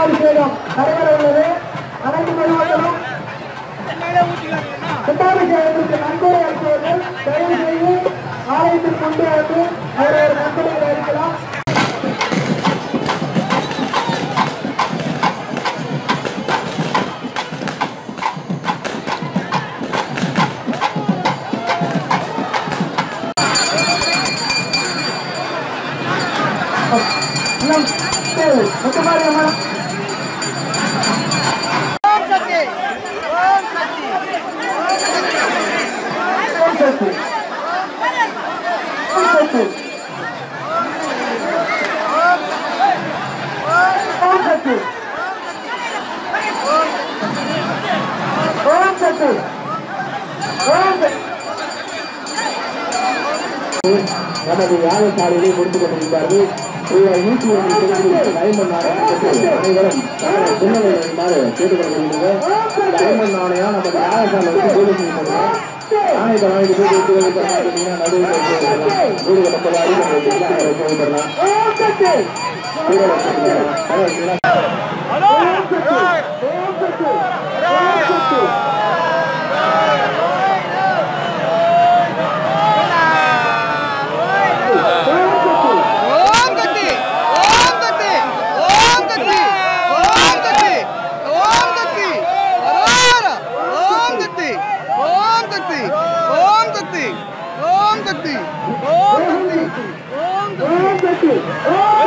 அபிஷேகம் நடைபெற உள்ளது அனைத்து பொதுமக்களும் கும்பாபிஷேகத்திற்கு நன்கொடை அளிப்பவர்கள் தயவு செய்து ஆலயத்திற்கு கொண்டு வந்து அவரவர் நன்கொடைகளை அளிக்கலாம் Thank you. சரி, முத்துமாரி அம்மன் ஓம் முடித்துக் கொண்டிருக்கிறார்கள். செலுத்தி ஐம்பது நாணயம் அனைவரும் சின்னதை வருமாறு கேட்டுக்கொள்ளப்படுகிறது ஐம்பது நாணயம் நமது யாகசாலைக்கு பூஜை செய்யப்படுகிறோம் நாணயத்தை வாங்கி பூஜை செய்வது பார்த்தீங்கன்னா நடுவில் போய்விடலாம் ஓம் சக்தி வீடு கட்டப்படலாம் ओम दत्ती ओम दत्ती ओम दत्ती